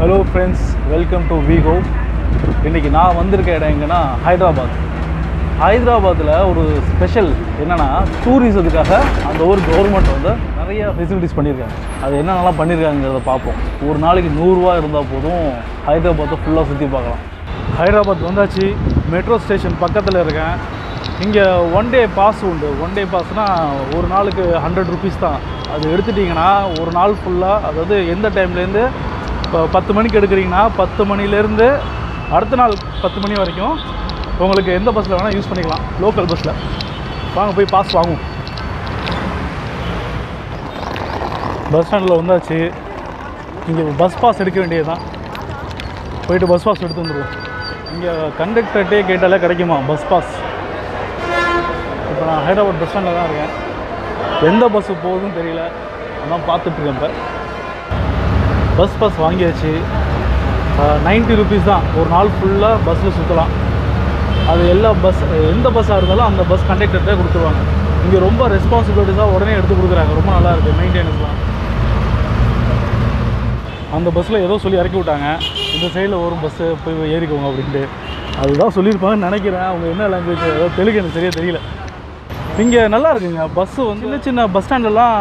Hello friends welcome to வீகோ இன்றைக்கி நான் வந்திருக்க இடம் எங்கன்னா ஹைதராபாத். ஹைதராபாத்தில் ஒரு ஸ்பெஷல் என்னென்னா டூரிசத்துக்காக அந்த ஊர் கவர்மெண்ட் வந்து நிறைய ஃபெசிலிட்டிஸ் பண்ணியிருக்காங்க. அது என்னென்னலாம் பண்ணியிருக்காங்கிறத பார்ப்போம். ஒரு நாளைக்கு நூறுரூவா இருந்தால் போதும் ஹைதராபாத்தை ஃபுல்லாக சுற்றி பார்க்கலாம். ஹைதராபாத் வந்தாச்சு மெட்ரோ ஸ்டேஷன் பக்கத்தில் இருக்கேன். இங்கே ஒன் டே பாஸ் உண்டு. ஒன் டே பாஸ்னால் ஒரு நாளுக்கு ஹண்ட்ரட் ருபீஸ் தான். அது எடுத்துட்டிங்கன்னா ஒரு நாள் ஃபுல்லாக அதாவது எந்த டைம்லேருந்து இப்போ பத்து மணிக்கு எடுக்கிறீங்கன்னா பத்து மணிலேருந்து அடுத்த நாள் பத்து மணி வரைக்கும் உங்களுக்கு எந்த பஸ்ஸில் வேணால் யூஸ் பண்ணிக்கலாம். லோக்கல் பஸ்ஸில் வாங்க போய் பாஸ் வாங்குவோம். பஸ் ஸ்டாண்டில் வந்தாச்சு. இங்கே பஸ் பாஸ் எடுக்க வேண்டியது தான் போயிட்டு பஸ் பாஸ் எடுத்து வந்துடுவோம். இங்கே கண்டக்டர்கிட்டே கேட்டாலே கிடைக்குமா? பஸ் பாஸ் இப்போ நான் ஹைதராபாத் பஸ் ஸ்டாண்டில் தான் இருக்கேன். எந்த பஸ்ஸு போகுதுன்னு தெரியல. அதான் பார்த்துட்ருக்கேன் இப்போ. பஸ் பாஸ் வாங்கியாச்சு. நைன்ட்டி ருபீஸ் தான். ஒரு நாள் ஃபுல்லாக பஸ்ஸில் சுற்றலாம் அது எல்லா பஸ் எந்த பஸ்ஸாக இருந்தாலும் அந்த பஸ் கண்டக்டர்கிட்ட கொடுத்துருவாங்க. இங்கே ரொம்ப ரெஸ்பான்சிபிலிட்டிஸாக உடனே எடுத்து கொடுக்குறாங்க. ரொம்ப நல்லா இருக்குது மெயின்டெனன்ஸ்லாம் அந்த பஸ்ஸில் ஏதோ சொல்லி இறக்கி விட்டாங்க. இந்த சைடில் ஒரு பஸ்ஸு போய் ஏறிக்கோங்க அப்படின்ட்டு. அதுதான் சொல்லியிருப்பாங்கன்னு நினைக்கிறேன். அவங்க என்ன லாங்குவேஜ் ஏதோ தெலுங்கு எனக்கு சரியாக தெரியல. இங்கே நல்லா இருக்குங்க. பஸ்ஸு வந்து சின்ன சின்ன பஸ் ஸ்டாண்டெல்லாம்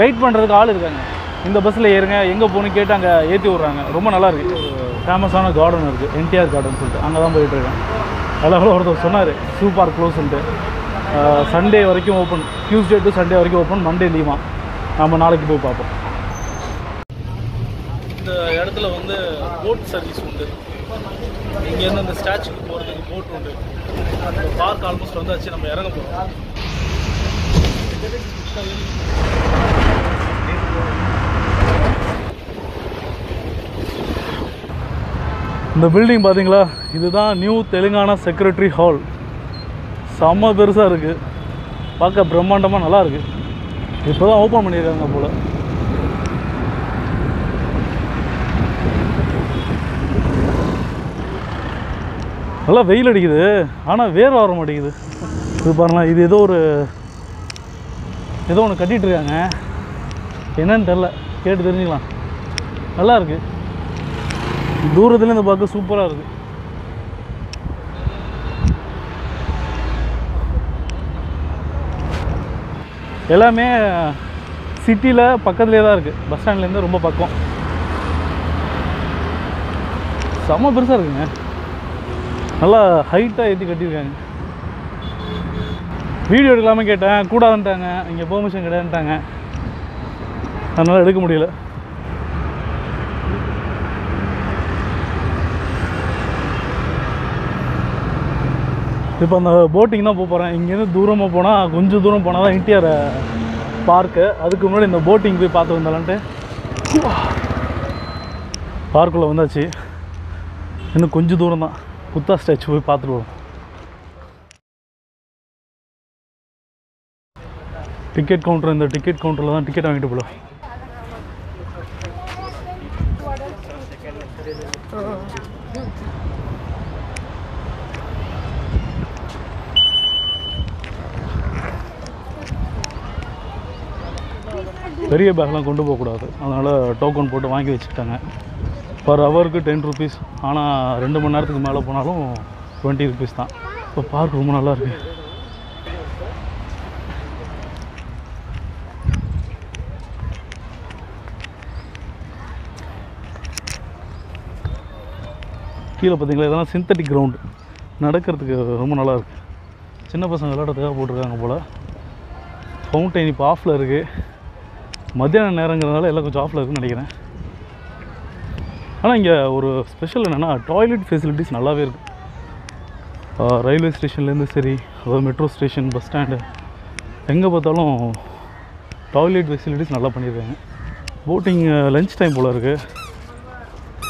கைட் பண்ணுறதுக்கு ஆள் இருக்காங்க. இந்த பஸ்ஸில் ஏறுங்க எங்கே போகணும்னு கேட்டு அங்கே ஏற்றி விட்றாங்க. ரொம்ப நல்லா இருக்குது ஃபேமஸான கார்டன் இருக்குது என்டிஆர் கார்டன் சொல்லிட்டு. அங்கே தான் போயிட்டுருக்கேன் அதில் ஒருத்தர் சொன்னார். சூப்பர் க்ளோஸ்ன்ட்டு சண்டே வரைக்கும் ஓப்பன் டியூஸ்டே டு சண்டே வரைக்கும் ஓப்பன் மண்டே லீமா நம்ம நாளைக்கு போய் பார்ப்போம். இந்த இடத்துல வந்து போட் சர்வீஸ் உண்டு. இங்கேருந்து அந்த ஸ்டாச்சுக்கு போகிறதுக்கு போட் உண்டு. அந்த பார்க் ஆல்மோஸ்ட் வந்தாச்சு. நம்ம இறங்க போகிறோம் இந்த பில்டிங் பார்த்தீங்களா இதுதான் நியூ தெலுங்கானா செக்ரட்டரி ஹால் செம்ம பெருசாக இருக்குது பார்க்க பிரம்மாண்டமாக நல்லா இருக்குது இப்போ தான் ஓப்பன் பண்ணியிருக்காங்க போல். நல்லா வெயில் அடிக்குது. ஆனால் வேர் வர மாட்டேங்குது. இது பாருங்களா இது ஏதோ ஒரு ஏதோ ஒன்று கட்டிகிட்டு இருக்காங்க. என்னன்னு தெரில கேட்டு தெரிஞ்சுக்கலாம். நல்லாயிருக்கு தூரத்தில் இந்த பார்க்க சூப்பராக இருக்குது எல்லாமே சிட்டியில் பக்கத்துலேயே தான் இருக்குது பஸ் ஸ்டாண்ட்லேருந்து ரொம்ப பக்கம். செம்ம பெருசாக இருக்குங்க. நல்லா ஹைட்டாக ஏற்றி கட்டியிருக்காங்க. வீடியோ எடுக்கலாமே கேட்டேன். கூடாதுன்ட்டாங்க. இங்கே பெர்மிஷன் கிடையாதுன்ட்டாங்க. அதனால் எடுக்க முடியல. இப்போ அந்த போட்டிங் தான் போக போகிறேன் இங்கேருந்து தூரமாக போனால் கொஞ்சம் தூரம் போனால் தான் என்டிஆர் பார்க்கு அதுக்கு முன்னாடி இந்த போட்டிங் போய் பார்த்து வந்தாலான்ட்டு. பார்க்குள்ளே வந்தாச்சு. இன்னும் கொஞ்சம் தூரம் தான். புத்தா ஸ்டாச்சு போய் பார்த்துட்டு வரும். டிக்கெட் கவுண்டர் இந்த டிக்கெட் கவுண்டரில் தான் டிக்கெட் வாங்கிட்டு போகலாம் பெரிய பேக்லாம் கொண்டு போகக்கூடாது. அதனால் டோக்கன் போட்டு வாங்கி வச்சுக்கிட்டாங்க. பர் ஹவருக்கு டென் ருபீஸ் ஆனால் ரெண்டு மணி நேரத்துக்கு மேலே போனாலும் டுவெண்ட்டி ருபீஸ் தான். இப்போ பார்க் ரொம்ப நல்லாயிருக்கு கீழே பார்த்தீங்களா இதெல்லாம் சிந்தட்டிக் கிரவுண்டு நடக்கிறதுக்கு ரொம்ப நல்லாயிருக்கு சின்ன பசங்க விளையாடுறதுக்காக போட்டிருக்காங்க போல். ஃபவுண்டைன் இப்போ ஆஃபில் இருக்குது மத்தியான நேரங்கிறதுனால எல்லாம் கொஞ்சம் ஆஃபில் இருக்குன்னு நினைக்கிறேன். ஆனால் இங்கே ஒரு ஸ்பெஷல் என்னென்னா டாய்லெட் ஃபெசிலிட்டிஸ் நல்லாவே இருக்குது ரயில்வே ஸ்டேஷன்லேருந்து சரி அதாவது மெட்ரோ ஸ்டேஷன் பஸ் ஸ்டாண்டு எங்கே பார்த்தாலும் டாய்லெட் ஃபெசிலிட்டிஸ் நல்லா பண்ணியிருக்காங்க. போட்டிங் லஞ்ச் டைம் போல் இருக்குது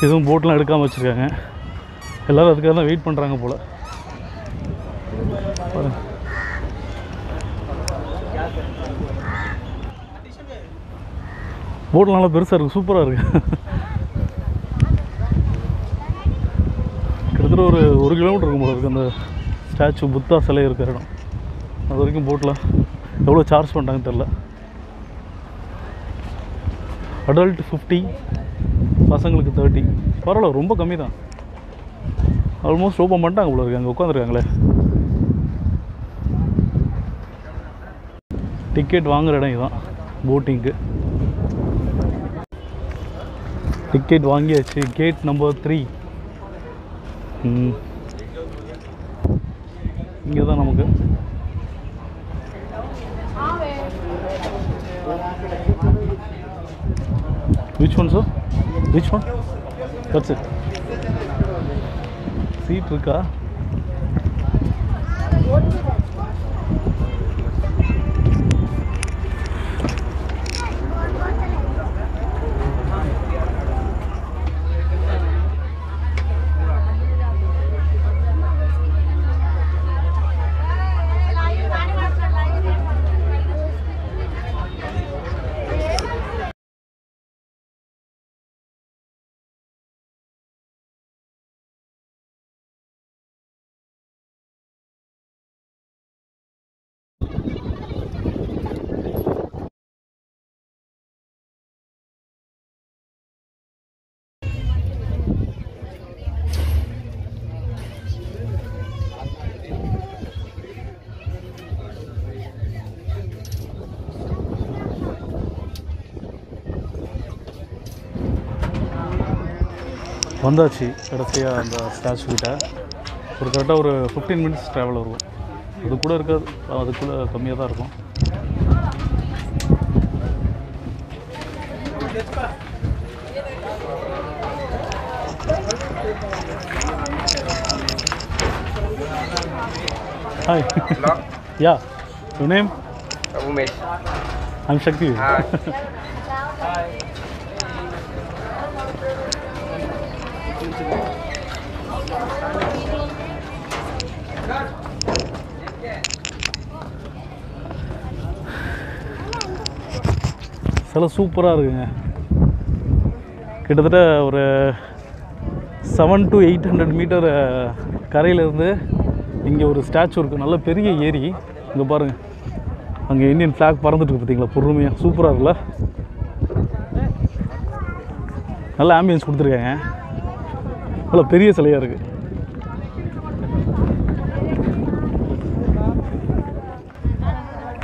எதுவும் போட்லாம் எடுக்காமல் வச்சுருக்காங்க. எல்லோரும் அதுக்காக தான் வெயிட் பண்ணுறாங்க போல். பாருங்க நல்லா பெருசாக இருக்குது சூப்பராக இருக்குது கிட்டத்தட்ட ஒரு ஒரு கிலோமீட்டர் இருக்கும் போல இருக்குது அந்த ஸ்டாச்சு புத்தா சிலை இருக்கிற இடம். அது வரைக்கும் போட்டில் எவ்வளோ சார்ஜ் பண்ணிட்டாங்கன்னு தெரில அடல்ட் ஃபிஃப்டி பசங்களுக்கு தேர்ட்டி பரவாயில்ல ரொம்ப கம்மி தான் ஆல்மோஸ்ட் ஓப்பன் பண்ணிட்டாங்க போல இருக்கு அங்கே உட்காந்துருக்காங்களே டிக்கெட் வாங்குகிற இடம் இதுதான் போட்டிங்க்கு டிக்கெட் வாங்கியாச்சு. கேட் நம்பர் த்ரீ இங்கே தான் நமக்கு. Which one sir which one that's it seat இருக்கா? வந்தாச்சு கடைசியாக அந்த ஸ்டாச்சு கிட்ட. ஒரு கரெக்டாக ஒரு ஃபிஃப்டீன் மினிட்ஸ் ட்ராவல் இருக்கும் அது கூட இருக்காது. அதுக்குள்ளே கம்மியாக தான் இருக்கும். Hi ya you name Umesh. I'm Sakthi சில சூப்பராக இருக்குங்க. கிட்டத்தட்ட ஒரு seven to eight hundred meter கரையிலேருந்து இங்கே ஒரு ஸ்டாச்சு இருக்குது நல்ல பெரிய ஏரி. இங்கே பாருங்கள் அங்கே இந்தியன் ஃப்ளாக் பறந்துட்டுருக்கு பார்த்தீங்களா பொறுமையாக சூப்பராக இருக்குல்ல? நல்ல ஆம்பியன்ஸ் கொடுத்துருக்காங்க. நல்லா பெரிய சிலையாக இருக்குது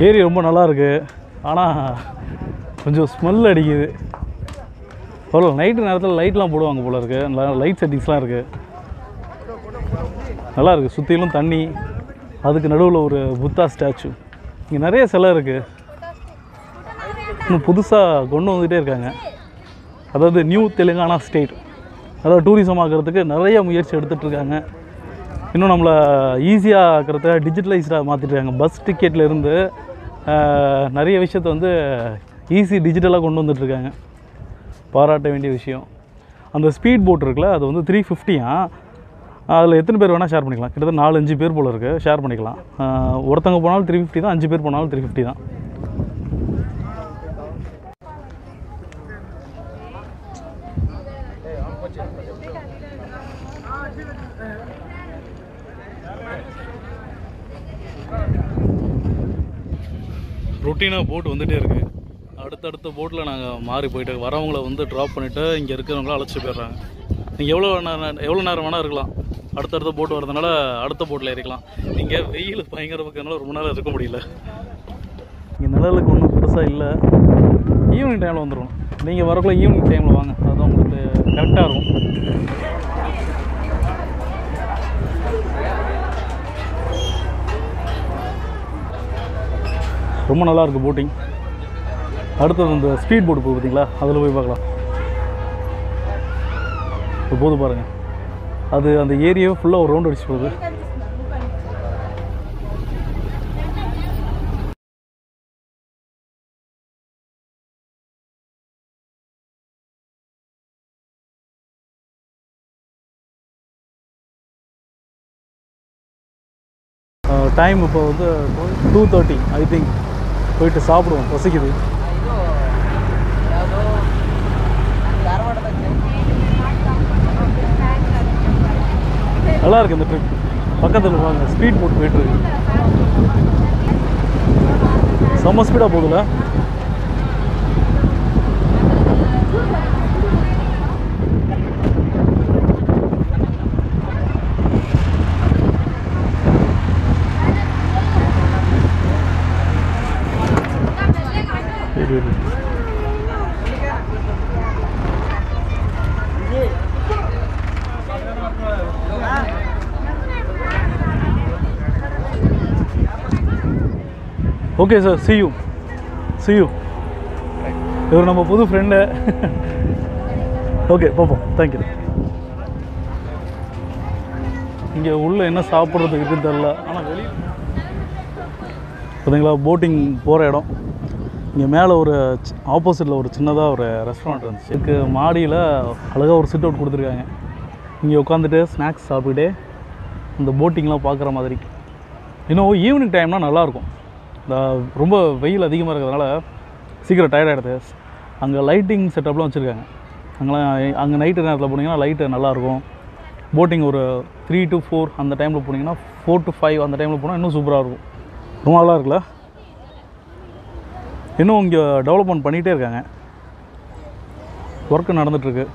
ஏரி ரொம்ப நல்லா இருக்குது ஆனால் கொஞ்சம் ஸ்மெல் அடிக்குது. பரவாயில்ல நைட்டு நேரத்தில் லைட்லாம் போடுவாங்க போல இருக்கு. லைட் செட்டிங்ஸ்லாம் இருக்குது நல்லா இருக்குது சுற்றிலும் தண்ணி. அதுக்கு நடுவில் ஒரு புத்தா ஸ்டாச்சு. இங்கே நிறைய சிலை இருக்குது இன்னும் புதுசாக கொண்டு வந்துகிட்டே இருக்காங்க. அதாவது நியூ தெலுங்கானா ஸ்டேட். அதாவது டூரிசம் ஆக்கிறதுக்கு நிறைய முயற்சி எடுத்துகிட்டு இருக்காங்க. இன்னும் நம்மளை ஈஸியாக ஆக்கிறத டிஜிட்டலைஸ்டாக மாற்றிட்டுருக்காங்க பஸ் டிக்கெட்லேருந்து நிறைய விஷயத்த வந்து ஈஸி டிஜிட்டலாக கொண்டு வந்துட்டுருக்காங்க பாராட்ட வேண்டிய விஷயம். அந்த ஸ்பீட் போட் இருக்குல்ல அது வந்து த்ரீ ஃபிஃப்டியா அதில் எத்தனை பேர் வேணால் ஷேர் பண்ணிக்கலாம். கிட்டத்தட்ட நாலு அஞ்சு பேர் போல் இருக்குது ஷேர் பண்ணிக்கலாம். ஒருத்தங்க ஒருத்தவங்க போனாலும் த்ரீ ஃபிஃப்டி தான் அஞ்சு பேர் போனாலும் த்ரீ ஃபிஃப்டி தான். ருட்டீனாக போட் வந்துகிட்டே இருக்குது அடுத்தடுத்த போட்டில் நாங்கள் மாறி போயிட்டு வரவங்கள வந்து ட்ராப் பண்ணிவிட்டு இங்கே இருக்கிறவங்கள அழைச்சிட்டு போயிடுறாங்க. நீங்கள் எவ்வளோ நேரம் எவ்வளோ நேரம் வேணால் இருக்கலாம். அடுத்தடுத்த போட்டு வரதுனால அடுத்த போட்டில் ஏறிக்கலாம். இங்கே வெயில் பயங்கர பக்கம்னால ரொம்ப நேரம் இருக்க முடியல. இங்கே நிழலுக்கு ஒன்றும் பெருசாக இல்லை. ஈவினிங் டைமில் வந்துடும் நீங்கள் வரக்குள்ள ஈவினிங் டைமில் வாங்க. அதுதான் உங்களுக்கு கரெக்டாக இருக்கும். ரொம்ப நல்லா இருக்குது போட்டிங் அடுத்தது அந்த ஸ்பீட் போட் போகுது பார்த்தீங்களா? அதில் போய் பார்க்கலாம். இப்போ போது பாருங்கள் அது அந்த ஏரியாவை ஃபுல்லாக ஒரு ரவுண்ட் அடிச்சு போகுது. டைம் இப்போ வந்து டூ தேர்ட்டி ஐ திங்க் போயிட்டு சாப்பிடுவோம். பசிக்குது. நல்லா இருக்கு இந்த ட்ரிப் பக்கத்தில் வாங்க. ஸ்பீட் போட் போயிட்டு இருக்கு. செம்ம ஸ்பீடாக போகுதுல்ல சரி ஓகே சார் சியூ சியூ இவர் நம்ம புது ஃப்ரெண்டு ஓகே பார்ப்போம் தேங்க்யூ இங்கே உள்ளே என்ன சாப்பிட்றதுக்கு இருக்குன்னு தெரில ஆனால் வெளியே பார்த்தீங்களா போட்டிங் போகிற இடம். இங்கே மேலே ஒரு ஆப்போசிட்டில் ஒரு சின்னதாக ஒரு ரெஸ்டாரண்ட் இருந்துச்சு. இதுக்கு மாடியில் அழகாக ஒரு சிட் அவுட் கொடுத்துருக்காங்க. இங்கே உட்காந்துட்டு ஸ்நாக்ஸ் சாப்பிட்டுட்டே இந்த போட்டிங்லாம் பார்க்குற மாதிரி. இன்னும் ஈவினிங் டைம்னால் நல்லாயிருக்கும் ரொம்ப வெயில் அதிகமாக இருக்கிறதுனால சீக்கிரம் டயர்ட் ஆகிடுது அங்கே லைட்டிங் செட்டப்லாம் வச்சுருக்காங்க. அங்கெல்லாம் அங்கே நைட்டு நேரத்தில் போனீங்கன்னா லைட்டு நல்லாயிருக்கும் போட்டிங் ஒரு த்ரீ டு ஃபோர் அந்த டைமில் போனீங்கன்னா ஃபோர் டு ஃபைவ் அந்த டைமில் போனால் இன்னும் சூப்பராக இருக்கும். ரொம்ப நல்லா இருக்குல்ல? இன்னும் இங்கே டெவலப்மெண்ட் பண்ணிகிட்டே இருக்காங்க. ஒர்க்கு நடந்துகிட்ருக்கு